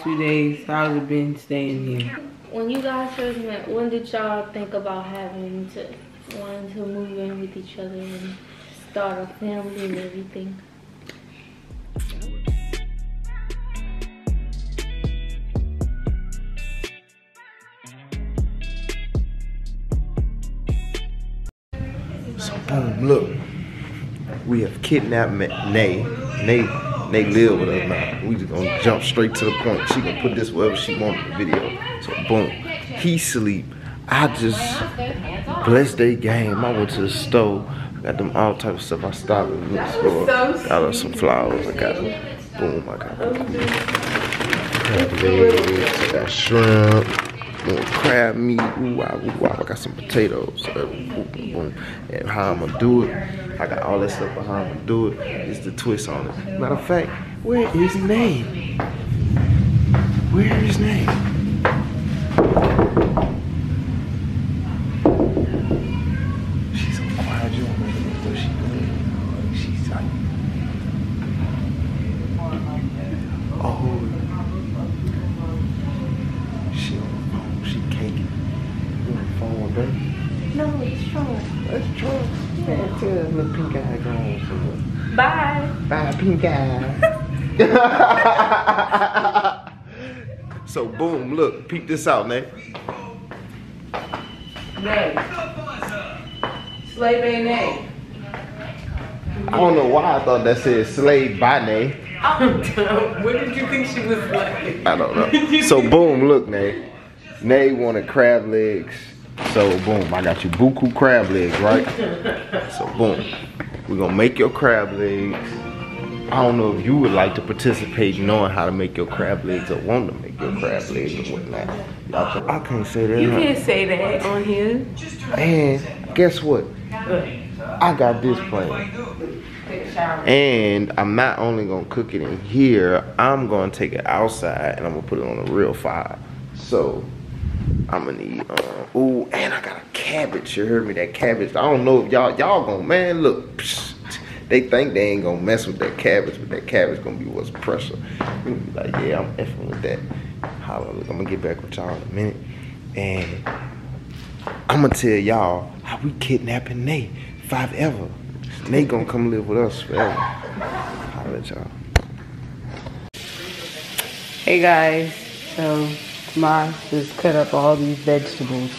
last two days. How's it been staying here? When you guys first met, when did y'all think about having to wanting to move in with each other and start a family and everything? So boom, look. We have kidnapped Ma- Nae. Nae, Nae live with us now. We just gonna jump straight to the point. She gonna put this wherever she want in the video. So boom. He sleep. I just blessed day game. I went to the store. Got them all type of stuff. I stopped at the store. Got her some flowers. I got them. Boom, I got them. Crab legs, got shrimp, boom, crab meat, ooh, wow, ooh. I got some potatoes, uh, boom, boom, boom. And how I'm gonna do it, I got all that stuff, but how I'm gonna do it is the twist on it. Matter of fact, where is his name? Where is his name? so boom, look, peep this out, man. Nae. Slave ain't Nae. I don't know why I thought that said slave by. I'm. What did you think she was like? I don't know. So boom, look, Nae. Nae wanted crab legs. So boom, I got you buku crab legs, right? So boom, we're gonna make your crab legs. I don't know if you would like to participate knowing how to make your crab legs or want to make your crab legs or whatnot. Can- I can't say that. You can't say that on here. And guess what? I got this plan. Take a shower. And I'm not only gonna cook it in here, I'm gonna take it outside and I'm gonna put it on a real fire. So I'm gonna need uh ooh, and I got a cabbage. You heard me? That cabbage. I don't know if y'all y'all gonna man look. psh, they think they ain't gonna mess with that cabbage, but that cabbage gonna be what's pressure. You gonna be like, yeah, I'm effing with that. Holla, look, I'm gonna get back with y'all in a minute, and I'm gonna tell y'all how we kidnapping Nae if I've ever. Nae gonna come live with us forever. Holla at y'all. Hey guys, so Ma just cut up all these vegetables.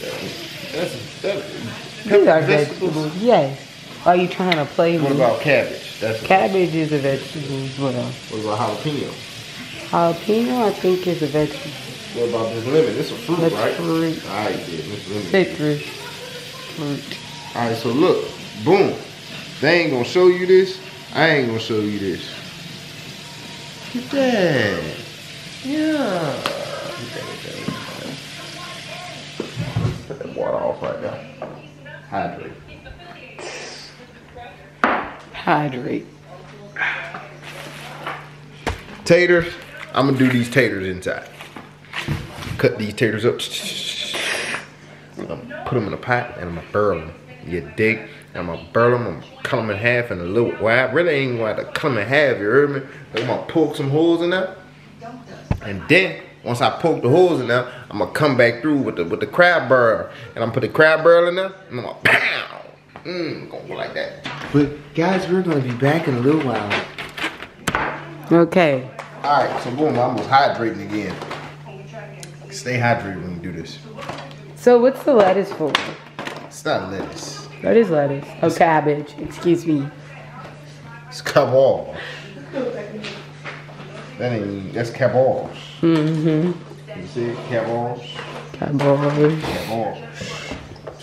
That's, that's, These are vegetables, yes. Are you trying to play me? What with about cabbage? That's a, Cabbage is a vegetable as well. what about jalapeno? Jalapeno, I think, is a vegetable. What about this lemon? This a fruit, That's right? fruit. Alright, then, this lemon. Citrus fruit. Alright, so look, boom. They ain't gonna show you this. I ain't gonna show you this. Look at that. Yeah. Look at it, look at it. Put that water off right now. Hydrate. Hydrate. Taters. I'm gonna do these taters inside. Cut these taters up. Put them in a pot and I'm gonna burn them. You dig? I'm gonna burn them. I'm gonna cut them in half and a little. I really ain't gonna have to cut them in half. You heard me? I'm gonna poke some holes in there. And then once I poke the holes in there, I'm gonna come back through with the with the crab burr, and I'm gonna put the crab burr in there, and I'm gonna pow. Mmm, gonna go like that. But guys, we're gonna be back in a little while. Okay. All right, so boom, I'm almost hydrating again. Stay hydrated when you do this. So what's the lettuce for? It's not lettuce. That is lettuce. Oh, cabbage. Excuse me. It's cabal. That ain't, that's cabals. Mm-hmm. You see it? Cabals? Cabbage. Cabals.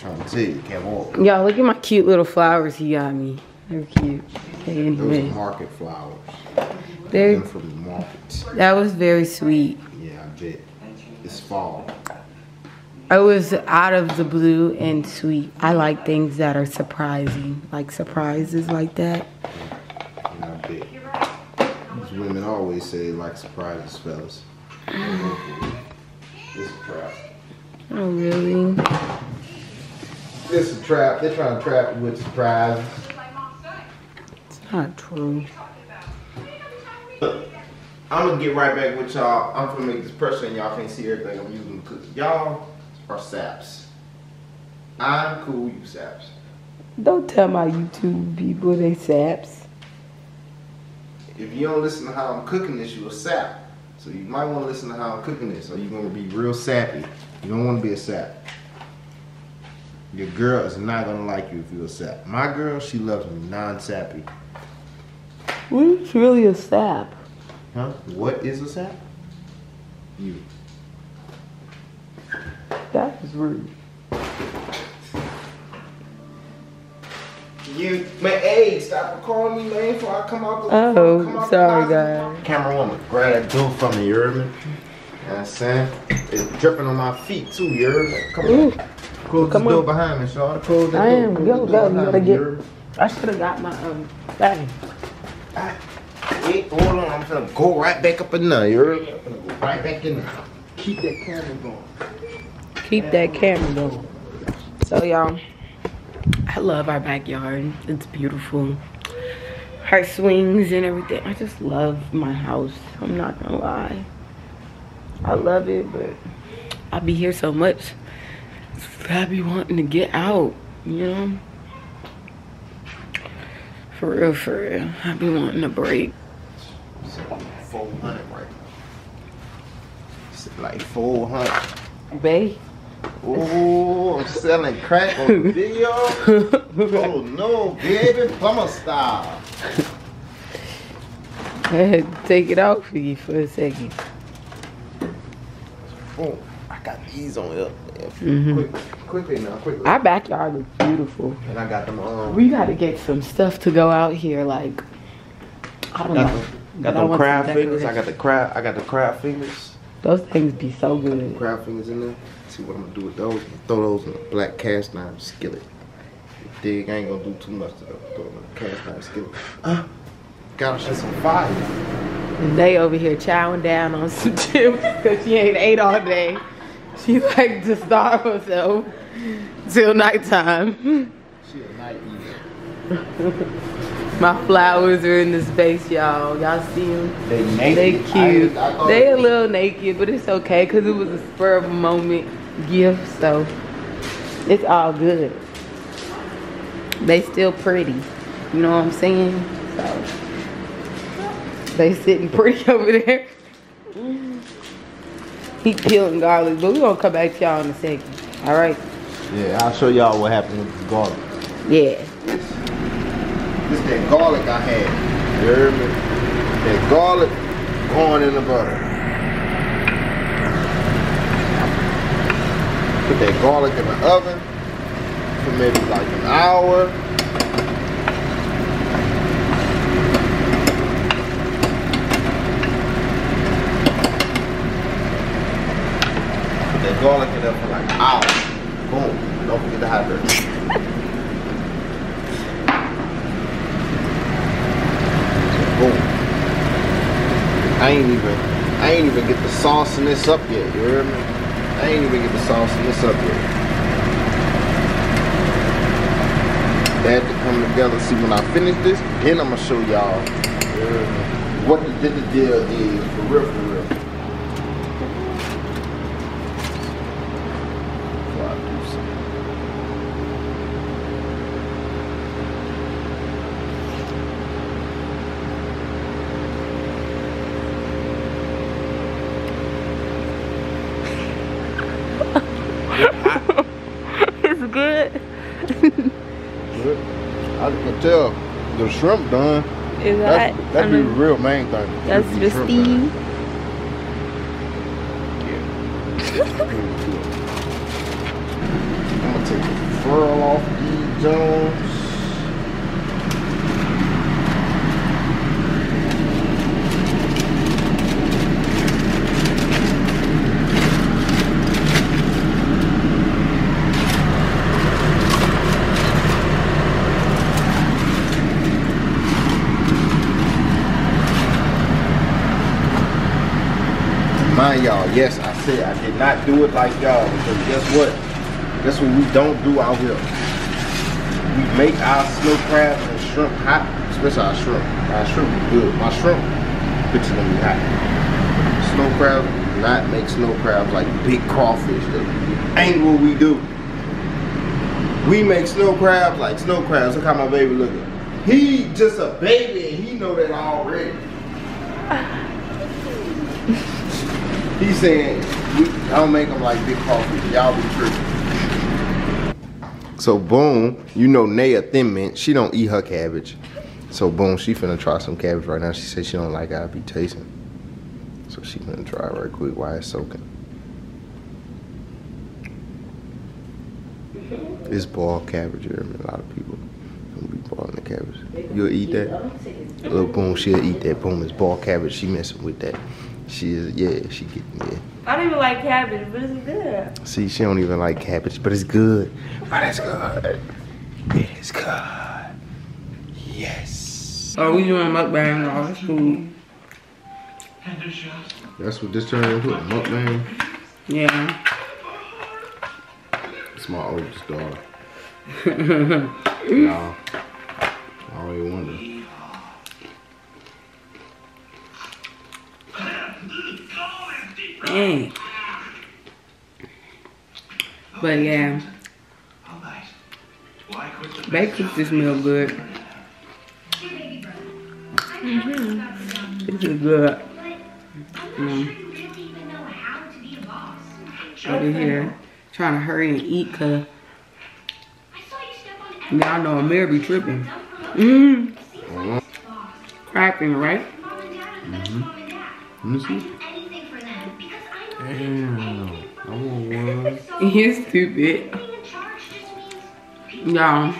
Trying to tell you, cabals. Y'all, look at my cute little flowers he got me. They're cute. Okay, Those are market flowers. They're, Them from the market. that was very sweet. Yeah, I bet. It's fall. I was out of the blue and sweet. I like things that are surprising, like surprises like that. And I bet. These women always say they like surprises, fellas. It's a trap. Oh, really? It's a trap. They're trying to trap you with surprises. It's not true. I'm gonna get right back with y'all. I'm gonna make this pressure and y'all can't see everything I'm using to cook. Y'all are saps. I'm cool, you saps. Don't tell my YouTube people they saps. If you don't listen to how I'm cooking this, you a sap. So you might want to listen to how I'm cooking this, or you're gonna be real sappy. You don't want to be a sap. Your girl is not gonna like you if you're a sap. My girl, she loves me non-sappy. What's really a sap? Huh? What is a sap? You. That is rude. You, man, hey, stop calling me, man, before I come out the Oh, come out the sorry, closet. guys. Camera woman, grab that door from me, you heard me? You know what I'm saying? It's dripping on my feet, too, you heard me? Come Ooh. on. Close Come the door on. behind me, Shaw. Close that I door. am. Close Go, the go. You behind gotta me, get- heard? I should have got my um thing. Wait, hold on. I'm gonna go right back up in there, you heard me? I'm gonna go right back in there. Keep that camera going. Keep that camera going. So y'all, I love our backyard. It's beautiful. Her swings and everything. I just love my house. I'm not gonna lie. I love it, but I be here so much. I be wanting to get out, you know? For real, for real. I be wanting a break. Four hundred right now. Like four hundred. Bae. Oh, I'm selling crack on video. Oh no, baby, plumber style. I had to take it out for you for a second. Boom. I got these on here. Mhm. Quick, quickly now, quickly. Our backyard looks beautiful. and I got them um, We gotta get some stuff to go out here, like I don't got, know. them, got them crab fingers. I got the crab. I got the crab fingers. Those things be so good. Crab fingers in there. See what I'm gonna do with those. Throw those in a black cast iron skillet. Dig? I ain't gonna do too much to them. Throw them in a cast iron skillet. Uh, gotta shut some fire. And they over here chowing down on some chips because she ain't ate all day. She like to starve herself till nighttime. She a night eater. My flowers are in the space, y'all. Y'all see them? They naked. They cute. I- I They a little naked, but it's okay because it was a spur of a moment gift, so it's all good. They still pretty. You know what I'm saying? So they sitting pretty over there. He peeling garlic, but we gonna come back to y'all in a second. All right? Yeah, I'll show y'all what happened with the garlic. Yeah. This is that garlic I had. You heard me? That garlic going in the butter. Put that garlic in the oven for maybe like an hour. Garlic in there for like an hour. Boom. Don't forget to hydrate. Boom. I ain't even I ain't even get the sauce in this up yet, you hear me? I ain't even get the sauce in this up yet. Had to come together. See when I finish this, then I'ma show y'all what the, the, the deal is for real tell the shrimp done. Is That's, that? that'd be the real main thing. That's the steam. done. I'm gonna take the fur off these Jones. Mind y'all, yes, I said I did not do it like y'all because guess what? Guess what we don't do out here? We make our snow crab and shrimp hot, especially our shrimp. Our shrimp good. My shrimp, picture's gonna be hot. Snow crab, not make snow crabs like big crawfish. That ain't what we do. We make snow crabs like snow crabs. Look how my baby looking. He just a baby and he know that already. He's saying, we, I don't make them like big crawfish. Y'all be tripping. So boom, you know Naya Thin Mint, she don't eat her cabbage. So boom, she finna try some cabbage right now. She said she don't like how I be tasting. So she finna try it right quick while it's soaking. It's boiled cabbage, you hear me? A lot of people don't be boiling the cabbage. You'll eat that? Little boom, she'll eat that. Boom, it's boiled cabbage. She messing with that. She is, yeah, she getting, yeah. I don't even like cabbage, but it's good. See, she don't even like cabbage, but it's good. But it's good. It's good. Yes. Oh, we doing mukbang all this food. That's what this turned into, a mukbang. Yeah. It's my oldest daughter. no. I already wonder. Dang. But yeah, baked cooks just smell good. This is good. Mm. Over here, trying to hurry and eat cause y'all know Amir be tripping. Mm. Cracking, right? Let me see. Damn. I want one. You're stupid. Y'all,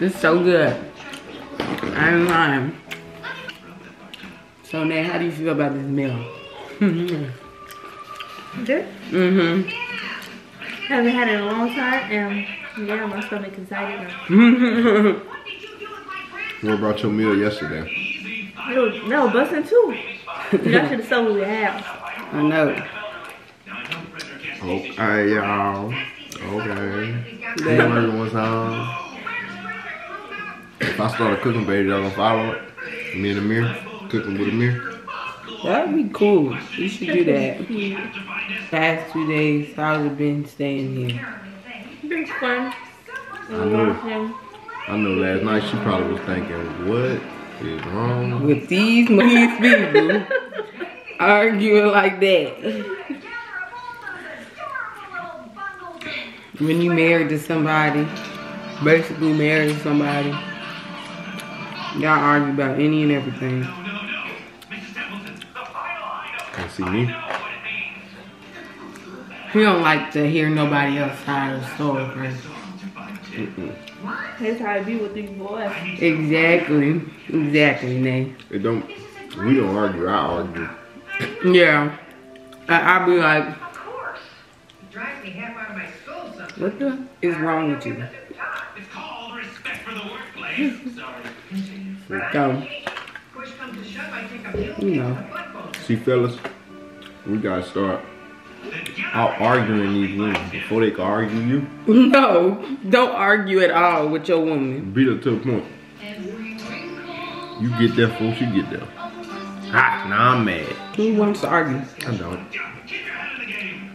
it's so good. I ain't lying. So, Nae, how do you feel about this meal? mm-hmm. Good. Haven't had it in a long time, and yeah, my stomach is excited now. What about your meal yesterday? No, no, busting too. You should have sold me the house. I know. Okay, y'all. Okay. Yeah. Hamburger one time. If I start a cooking page, y'all gonna follow it? Me and Amir? Cooking with Amir? That'd be cool. You should do that. Past two days, how's it been staying here? It's fun. I know. I know last night she probably was thinking, what is wrong? With these, these people arguing like that. When you married to somebody, basically married to somebody, y'all argue about any and everything. Can't see me. He don't like to hear nobody else side of the story, right? That's how it be with these boys. Exactly. Exactly, Nae. It don't, we don't argue, I argue. Yeah. I, I'll be like, Of course. It drives me half out of my skull sometimes. what the is wrong with you? It's called respect for the workplace. Sorry. Go. Push comes to shove, I take a mule You know. to the butt bone. See, fellas, we gotta start out arguing these women before they can argue you. No, don't argue at all with your woman. Beat her to the point. You get there before she get there. Ah, now I'm mad. Who wants to argue? I don't. Keep your head in the game.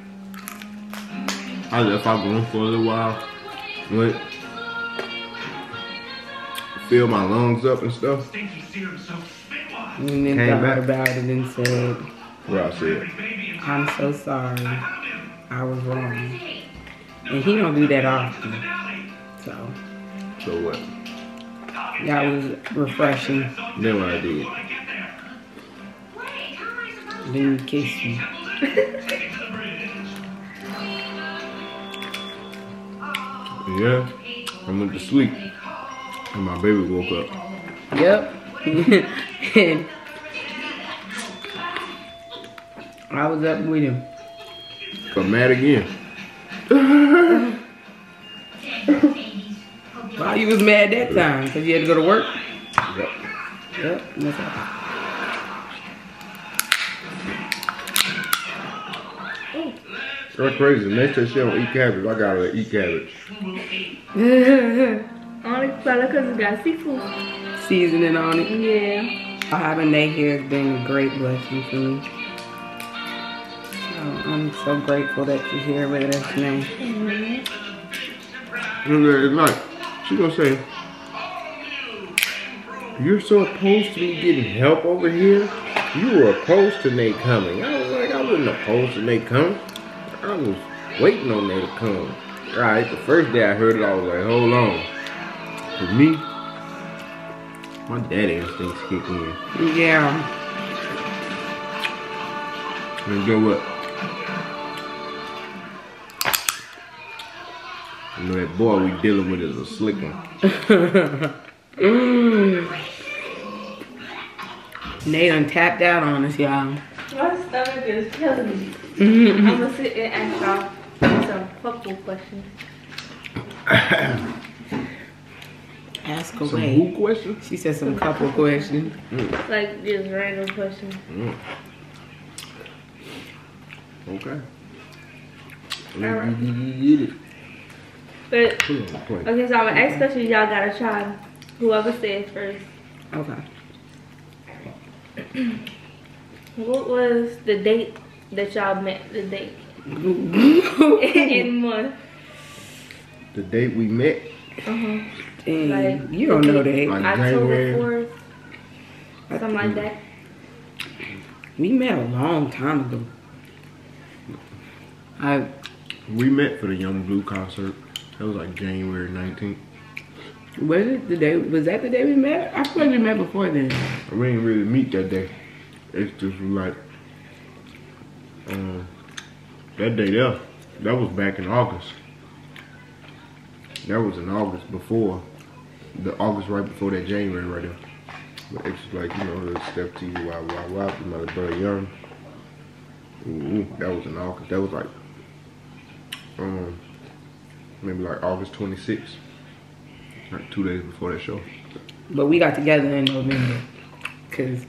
I left out room for a little while. Went, fill my lungs up and stuff. Stinky serum soaked spit wads. And then Came back. about it and said, What I said. I'm so sorry. I was wrong. And he don't do that often. So So what? that was refreshing. Then what I did. Then you kissed me. Yeah. I went to sleep. And my baby woke up. Yep. and I was up with him. But mad again. Why you was mad that time? Because you had to go to work? Yep. Yep. That's all. That's crazy. The next time she don't eat cabbage, I gotta eat cabbage. Only probably because it's got seafood. Seasoning on it. Yeah. Having Nae here has been a great blessing for me. I'm so grateful that you're here with us now. And it's like, she gonna say, you're so opposed to me getting help over here? You were opposed to Nae coming. I was like, I wasn't opposed to Nae coming. I was waiting on that to come. Right, the first day I heard it, I was like, hold on. For me, my daddy instincts kick in. Yeah. And go what? You know that boy we dealing with is a slick one. Nae done tapped out on us, y'all. My stomach is killing me. I'm gonna sit and ask y'all some couple questions. Ask away. Some away. who questions? She said some couple questions. Like just random questions. Mm. Okay. Alright. You, you, you get it. But Put it on the plate. okay, so I'm gonna ask questions y'all gotta try. Whoever says first. Okay. What was the date that y'all met? The date in month. The date we met, Uh-huh. Dang, Like, you don't know okay. that. Like October January. 4th. Something like that. We met a long time ago. I we met for the Young Blue concert. That was like January 19th. was it the day was that the day we met? I feel like we met before then. We didn't really meet that day. It's just like, um, that day there, that was back in August. That was in August before, the August right before that January right there. But it's just like, you know, the step to you, wow, wow, wow, my little brother Young. Ooh, that was in August. That was like, um, maybe like August 26th. Like two days before that show. But we got together in November. Cause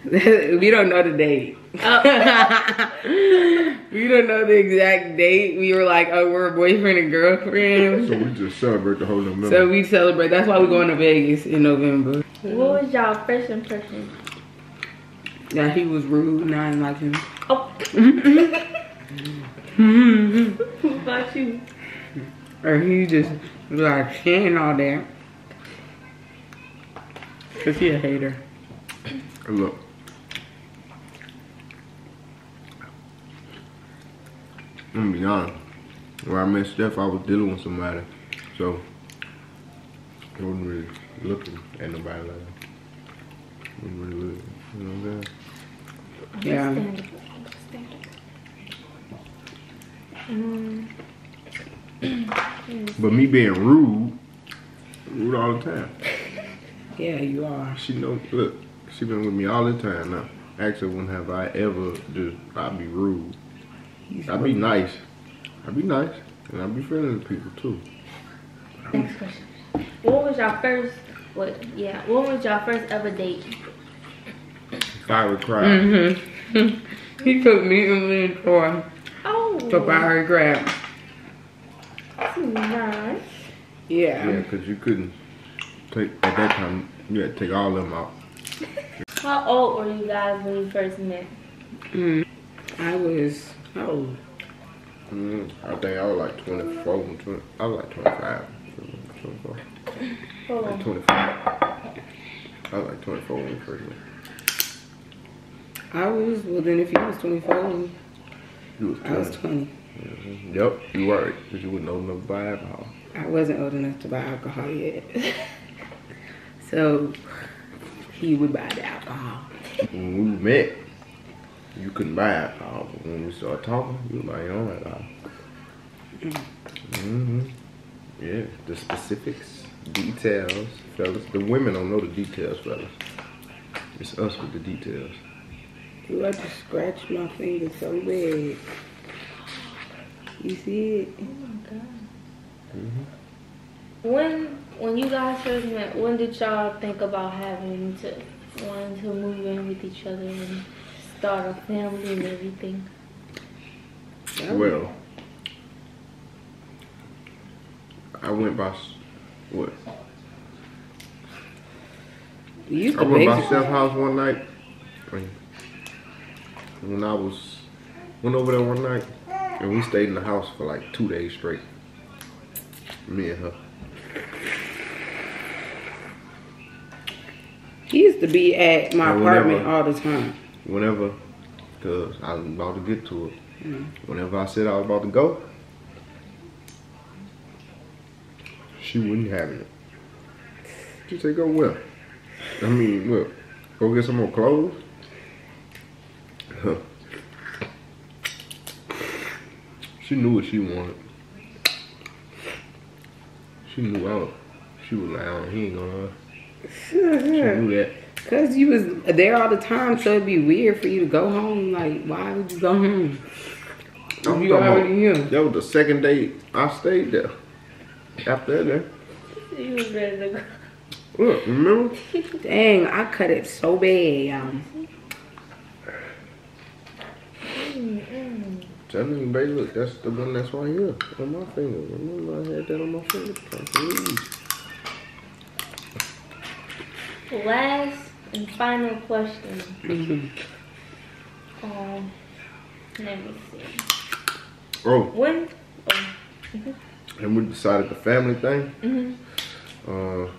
we don't know the date. Oh. we don't know the exact date. We were like, oh, we're a boyfriend and girlfriend. So we just celebrate the whole November. So we celebrate. That's why we're going to Vegas in November. What was y'all first impression? Yeah, he was rude and I didn't like him. Oh. What about you? Or he just like saying all that. Cause he a hater. Look. I'm gonna be honest. When I met Steph, I was dealing with somebody. So, I wasn't really looking at nobody like that. Wasn't really looking, you know what I'm saying? Yeah. Understandable. Understandable. Mm. But me being rude, rude all the time. Yeah, you are. She know, look, she been with me all the time now. Actually, when have I ever just, I'd be rude. He's I'd be nice. I'd be nice. And I'd be friendly to people too. Next question. What was y'all first? What? Yeah. What was y'all first ever date? Fiery crab. Mm-hmm. he took me and Lynn for Oh. for fiery crab. That's nice. Yeah. Yeah, because you couldn't take, at that time, you had to take all of them out. How old were you guys when you first met? Mm. I was how old? Mm, I think I was like 24, 20, I was like 25. 24. Oh. Like 25. I was like 24 when we first met. I was well then if you was twenty four, You was I was 20. twenty. Mhm. Yep, you were, because you wouldn't old enough to buy alcohol. I wasn't old enough to buy alcohol yet. so he would buy the alcohol. When we met, you couldn't buy alcohol, but when we started talking, you would buy your own alcohol. hmm Yeah, the specifics, details, fellas. The women don't know the details, fellas. It's us with the details. Ooh, I just scratch my finger so bad. You see it? Oh my god. Mhm. When when you guys first met, when did y'all think about having to wanting to move in with each other and start a family and everything? Well, I went by, what? You used I to went by basically. Steph's house one night. When, when I was went over there one night, and we stayed in the house for like two days straight. Me and her. He used to be at my apartment all the time. Whenever, cause I was about to get to it. Mm. Whenever I said I was about to go, she wouldn't have it. She said, "Go where?" I mean, what? Go get some more clothes. Huh. She knew what she wanted. She knew I was, she was like, oh, he ain't gonna. She knew that. Cause you was there all the time, so it'd be weird for you to go home. Like, why would you go home? I'm You talking already about- knew. That was the second day I stayed there. After that, You was ready to go. look, remember? Dang, I cut it so bad, y'all. Telling you, baby, look, that's the one that's right here on my finger. Remember, I had that on my finger. Trying to read. Last and final question. Um, let me see. Oh, When? Oh, and we decided the family thing. mhm. Uh,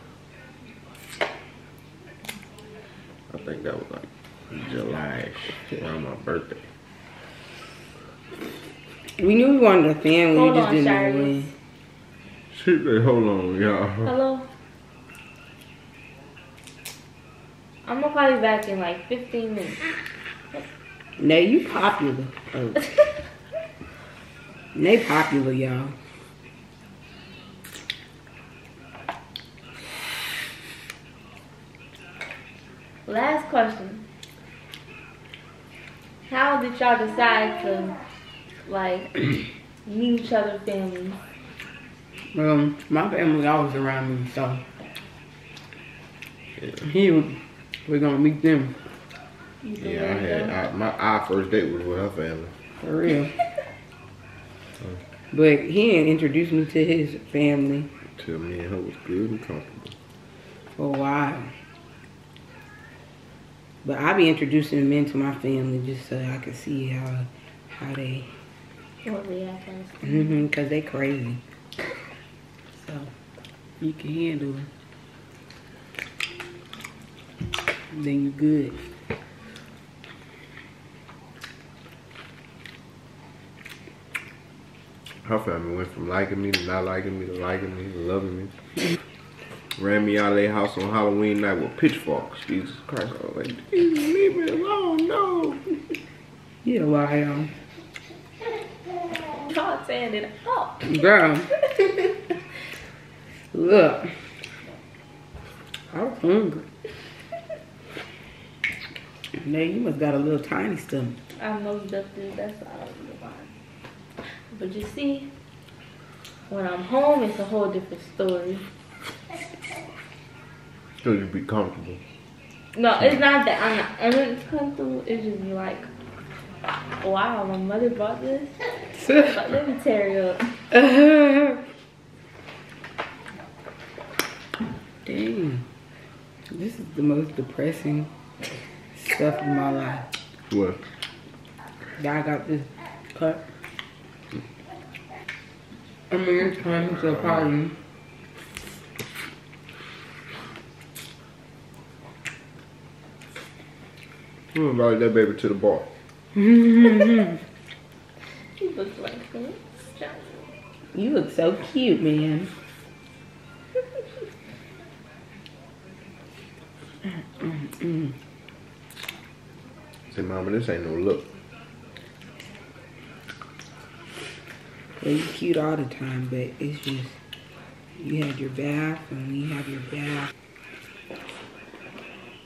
I think that was like July around my birthday. We knew we wanted a family, Hold we just on, didn't know Shirley. when. She said, hold on, y'all. Hello? I'm gonna you back in like 15 minutes. Now you popular. Oh. they popular, y'all. Last question. How did y'all decide to like meet each other families? Um, my family always around me, so he, we're gonna meet them Yeah, I had? I, my our first date was with her family. for real. But he ain't introduced me to his family Till me and her was good and comfortable. for a while. But I be introducing them to my family just so I can see how how they, What we have mm-hmm, cause they crazy. So you can handle them. Then you're good. Her family went from liking me to not liking me to liking me to loving me. Ran me out of their house on Halloween night with pitchforks. Jesus Christ. I was like, Jesus, leave me alone, no. Yeah, well, I um? Y'all saying it out. girl, look, I was hungry. Now you must got a little tiny stomach. I most definitely that's all the fine. But you see, when I'm home, it's a whole different story. So you be comfortable. No, it's not that I'm not uncomfortable. It's just be like, wow, my mother bought this. But let me tear it up. Dang, this is the most depressing stuff in my life. What? I got this cut. I mean, it's coming to a party. Who invited that baby to the bar? He looks like me. You look so cute, man. Mm, mm, mm. Say, Mama, this ain't no look. Well, you cute all the time, but it's just you had your bath and when you have your bath.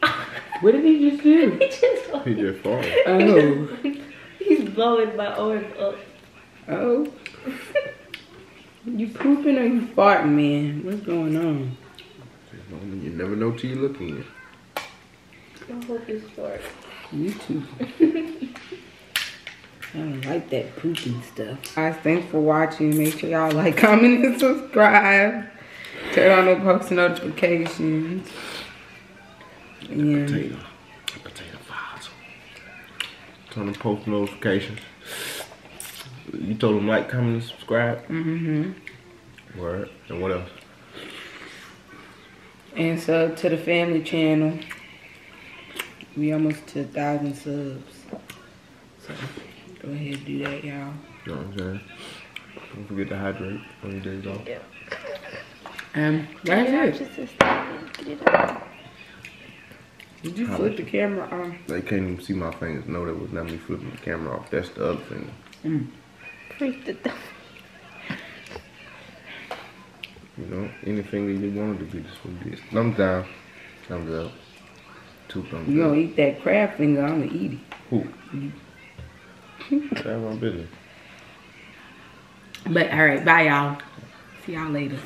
What did he just do? He just like, He just farted. Oh, he's blowing my arm up. oh. You pooping or you farting, man? What's going on? Mama, you never know till you look in. I hope it's short. You too. I don't like that pooping stuff. Guys, thanks for watching. Make sure y'all like, comment, and subscribe. Turn on the post notifications. And Potato. Potato files. Turn on post notifications. You told them like, comment, and subscribe. mm-hmm. Word. And what else? And sub to the family channel. We almost to a thousand subs. So go ahead and do that, y'all. You know what I'm saying? Don't forget to hydrate on your days off. Um, that's Yeah, it. just it, get it out. Did you flip the camera off? They can't even see my fingers. No, that was not me flipping the camera off. That's the other finger. Freak the dog. You know, anything that you wanted to be, this would be it. Thumbs down, thumbs up, two thumbs You gonna eat that crab finger? I'm gonna eat it. Who? That's my business. But all right, bye y'all. See y'all later.